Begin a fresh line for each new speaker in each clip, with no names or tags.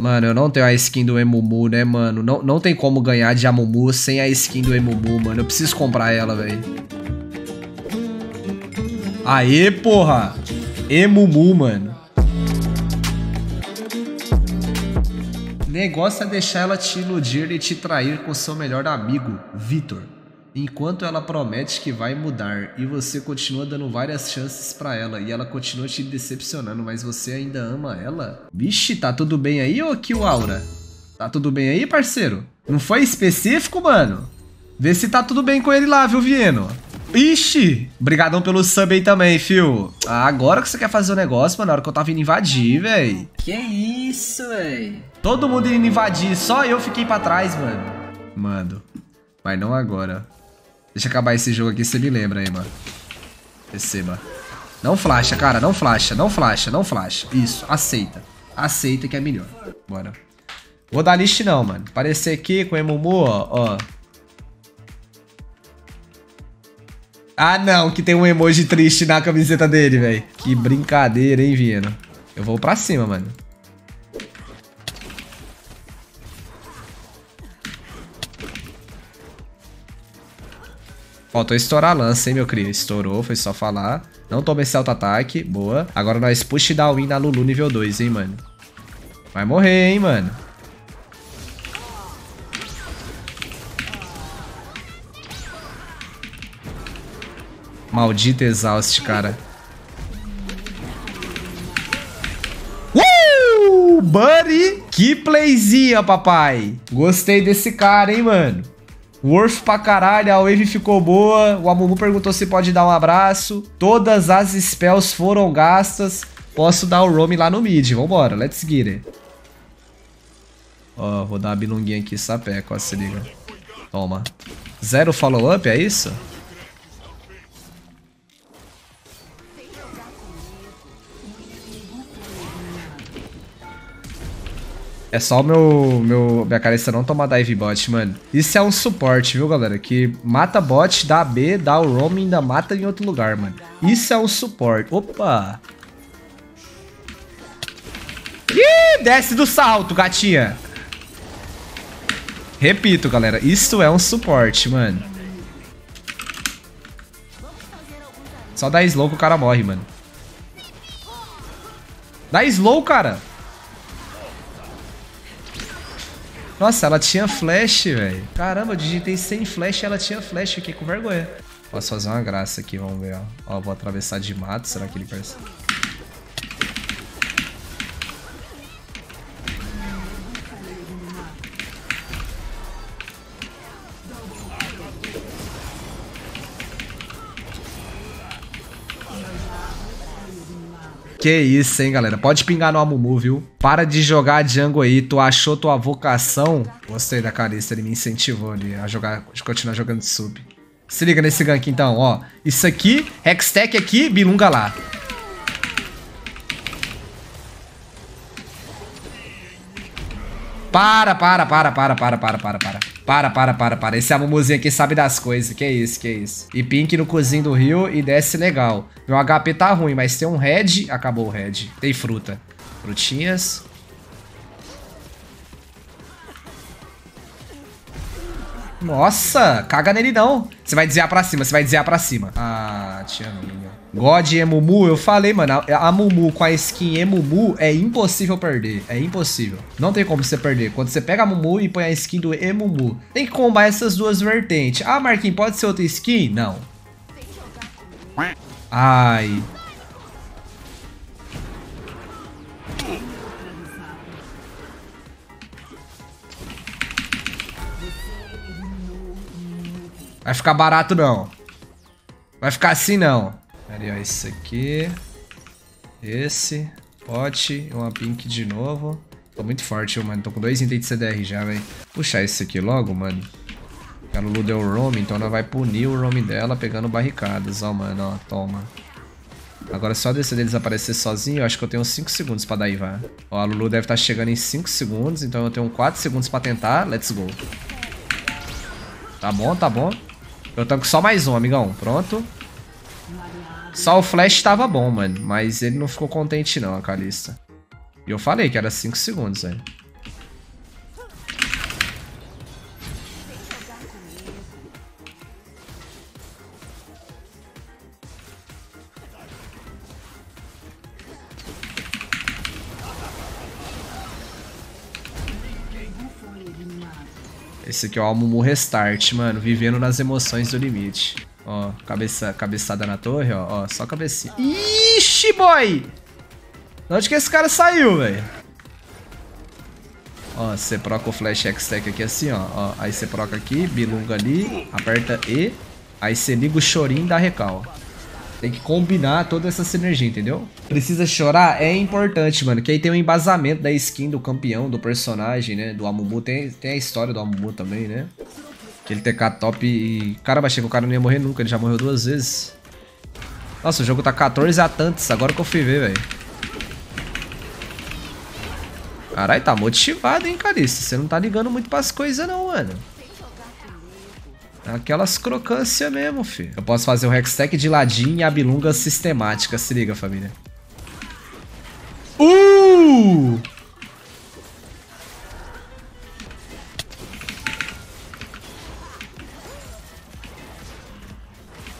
Mano, eu não tenho a skin do Emumu, né, mano? Não, não tem como ganhar de Amumu sem a skin do Emumu, mano. Eu preciso comprar ela, velho. Aê, porra! Emumu, mano. Negócio é deixar ela te iludir e te trair com seu melhor amigo, Vitor. Enquanto ela promete que vai mudar e você continua dando várias chances para ela e ela continua te decepcionando, mas você ainda ama ela? Vixe, tá tudo bem aí, ô Kill Aura? Tá tudo bem aí, parceiro? Não foi específico, mano? Vê se tá tudo bem com ele lá, viu, Vieno? Ixi! Obrigadão pelo sub aí também, fio. Ah, agora que você quer fazer o negócio, mano, na hora que eu tava indo invadir, véi.
Que isso, véi?
Todo mundo indo invadir, só eu fiquei pra trás, mano. Mano, mas não agora. Deixa acabar esse jogo aqui, você me lembra aí, mano. Receba. Não flasha, cara, não flasha, não flasha, não flasha. Isso, aceita. Aceita que é melhor. Bora. Vou dar list não, mano. Aparecer aqui com o Emumu, ó, ó. Ah, não, que tem um emoji triste na camiseta dele, velho. Que brincadeira, hein, Vieno. Eu vou pra cima, mano. Faltou estourar a lança, hein, meu cria. Estourou, foi só falar. Não toma esse auto-ataque. Boa. Agora nós push da win na Lulu nível 2, hein, mano. Vai morrer, hein, mano. Maldito exaust, cara. Uh! Buddy! Que playzinha, papai. Gostei desse cara, hein, mano. Worth pra caralho, a wave ficou boa. O Amumu perguntou se pode dar um abraço. Todas as spells foram gastas. Posso dar o roam lá no mid. Vambora, let's get it. Ó, vou dar uma bilunguinha aqui, sapeco, ó, se liga. Toma. Zero follow-up, é isso? É só meu, meu, minha cabeça não tomar dive bot, mano. Isso é um suporte, viu, galera? Que mata bot, dá B, dá o roam e ainda mata em outro lugar, mano. Isso é um suporte. Opa! Ih, desce do salto, gatinha. Repito, galera. Isso é um suporte, mano. Só dá slow que o cara morre, mano. Dá slow, cara. Nossa, ela tinha flash, velho. Caramba, eu digitei sem flash e ela tinha flash aqui, com vergonha. Posso fazer uma graça aqui, vamos ver, ó. Ó, vou atravessar de mato, será que ele percebe? Que isso, hein, galera. Pode pingar no Amumu, viu? Para de jogar jungle aí. Tu achou tua vocação? Gostei da Carista. Ele me incentivou ali a jogar, a continuar jogando sub. Se liga nesse gank, então, ó. Isso aqui, Hextech aqui, Bilunga lá. Para, para, para, para, para, para, para, para. Para, para, para, para. Esse Amumuzinho aqui sabe das coisas. Que isso, que isso. E Pink no cozinho do rio e desce legal. Meu HP tá ruim, mas tem um red. Acabou o red. Tem fruta. Frutinhas. Nossa, caga nele não. Você vai desviar pra cima, você vai desviar pra cima. Ah, tia minha. God Emumu, eu falei, mano, a, a Mumu com a skin Emumu é impossível perder. É impossível. Não tem como você perder. Quando você pega a Mumu e põe a skin do Emumu, tem que combar essas duas vertentes. Ah, Marquinhos, pode ser outra skin? Não. Ai. Vai ficar barato não. Vai ficar assim não. Ali, ó, esse aqui. Esse. Pote. Uma pink de novo. Tô muito forte, mano. Tô com dois itens de CDR já, velho. Puxar esse aqui logo, mano. A Lulu deu roam, então ela vai punir o roam dela pegando barricadas. Ó, mano, ó. Toma. Agora só descer deles aparecer sozinho, eu acho que eu tenho 5 segundos pra dar Ivar. Ó, a Lulu deve estar tá chegando em 5 segundos, então eu tenho 4 segundos pra tentar. Let's go. Tá bom, tá bom. Eu tanco só mais um, amigão. Pronto. Só o flash tava bom, mano. Mas ele não ficou contente não, a Kalista. E eu falei que era 5 segundos, velho. Ninguém foi eliminado. Esse aqui é o Almumu Restart, mano. Vivendo nas emoções do limite. Ó, cabeça, cabeçada na torre, ó. Ó, só cabecinha. Ixi, boy! De onde que esse cara saiu, velho? Ó, você proca o flash X-Tech aqui assim, ó, ó. Aí você proca aqui, bilunga ali, aperta E. Aí você liga o chorinho e dá recal. Tem que combinar toda essa sinergia, entendeu? Precisa chorar? É importante, mano. Que aí tem o um embasamento da skin do campeão, do personagem, né? Do Amumu. Tem, tem a história do Amumu também, né? Aquele TK top e... Caramba, achei que o cara não ia morrer nunca. Ele já morreu duas vezes. Nossa, o jogo tá 14 a tantos. Agora que eu fui ver, velho. Caralho, tá motivado, hein, Carice? Você não tá ligando muito pras coisas, não, mano. Aquelas crocâncias mesmo, filho. Eu posso fazer o Hextech de ladinho e a bilunga sistemática. Se liga, família. Uh!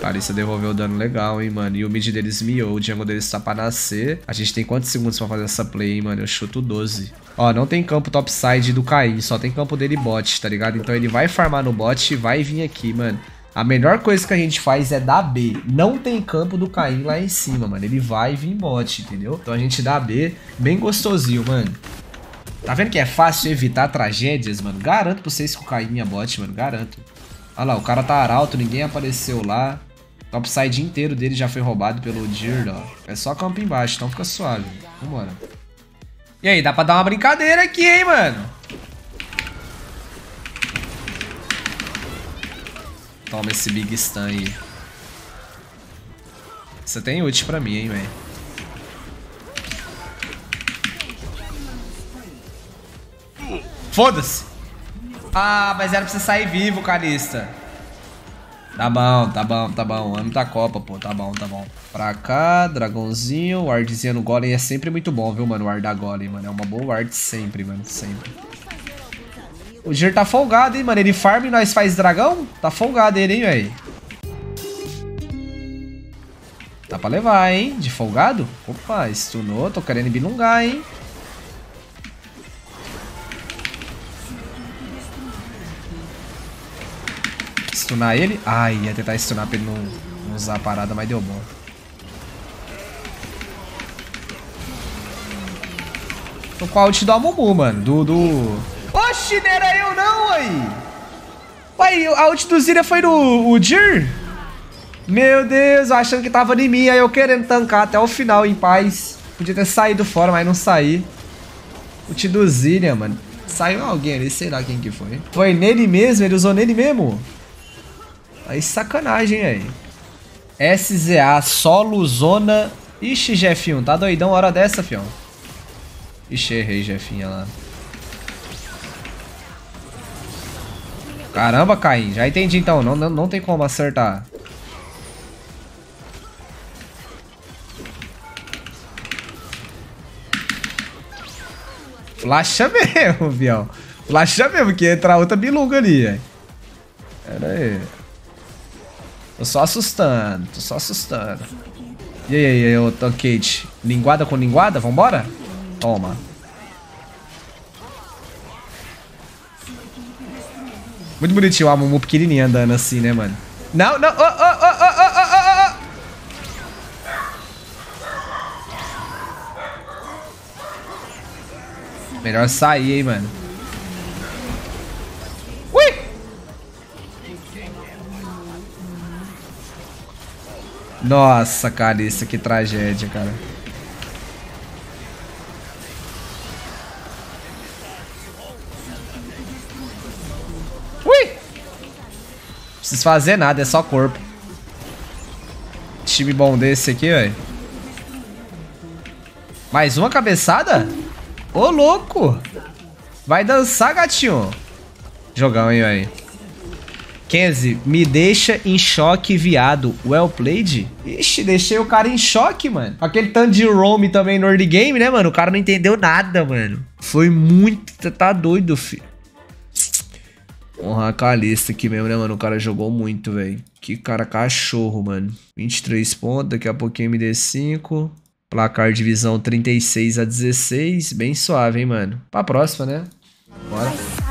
Carissa devolveu dano legal, hein, mano. E o mid deles miou, o jungle deles tá pra nascer. A gente tem quantos segundos pra fazer essa play, hein, mano? Eu chuto 12. Ó, não tem campo topside do Caim, só tem campo dele bot, tá ligado? Então ele vai farmar no bot e vai vir aqui, mano. A melhor coisa que a gente faz é dar B. Não tem campo do Caim lá em cima, mano. Ele vai vir bot, entendeu? Então a gente dá B bem gostosinho, mano. Tá vendo que é fácil evitar tragédias, mano? Garanto pra vocês que o Caim é bot, mano. Garanto. Olha lá, o cara tá arauto, ninguém apareceu lá. Topside inteiro dele já foi roubado pelo Dird, ó. É só campo embaixo, então fica suave. Vambora. E aí, dá pra dar uma brincadeira aqui, hein, mano? Toma esse Big Stun aí. Você tem ult pra mim, hein, velho. Foda-se! Ah, mas era pra você sair vivo, Calista. Tá bom, tá bom, tá bom. Ano da Copa, pô. Tá bom, tá bom. Pra cá, dragãozinho. Wardzinho no Golem é sempre muito bom, viu, mano? Ward da Golem, mano. É uma boa ward sempre, mano. Sempre. O Gir tá folgado, hein, mano. Ele farm e nós faz dragão? Tá folgado ele, hein, velho. Dá pra levar, hein? De folgado? Opa, stunou. Tô querendo bilungar, hein? Stunar ele. Ai, ia tentar stunar pra ele não, não usar a parada, mas deu bom. Tô com a ult do Amumu, mano. Do, do... Oxi, não era eu não, aí. Uai, a ult do Zira foi no o? Meu Deus, achando que tava em mim. Aí eu querendo tancar até o final em paz. Podia ter saído fora, mas não saí. Ult do Zillian, mano. Saiu alguém ali, sei lá quem que foi. Foi nele mesmo? Ele usou nele mesmo? Aí sacanagem aí. SZA, solo, zona. Ixi, Jefinho, tá doidão hora dessa, fião. Ixi, errei, Jefinha lá. Caramba, Caim. Já entendi então. Não, não, não tem como acertar. Flasha mesmo, vião. Flasha mesmo, que entra outra bilunga ali, velho. Pera aí. Tô só assustando, tô só assustando. E aí, aí, ô Tankate? Linguada com linguada? Vambora? Toma. Muito bonitinho o Amumu pequenininho andando assim, né, mano? Não, não. Melhor sair, hein, mano. Nossa, cara, isso que tragédia, cara. Ui! Não preciso fazer nada, é só corpo. Time bom desse aqui, velho. Mais uma cabeçada? Ô, louco! Vai dançar, gatinho. Jogão, hein, velho. Kenzie, me deixa em choque, viado. Well played? Ixi, deixei o cara em choque, mano. Aquele tanto de roam também no early game, né, mano? O cara não entendeu nada, mano. Foi muito... Tá doido, filho. Honrar a Calista aqui mesmo, né, mano? O cara jogou muito, velho. Que cara cachorro, mano. 23 pontos, daqui a pouquinho MD5. Placar de visão 36 a 16. Bem suave, hein, mano. Pra próxima, né? Bora.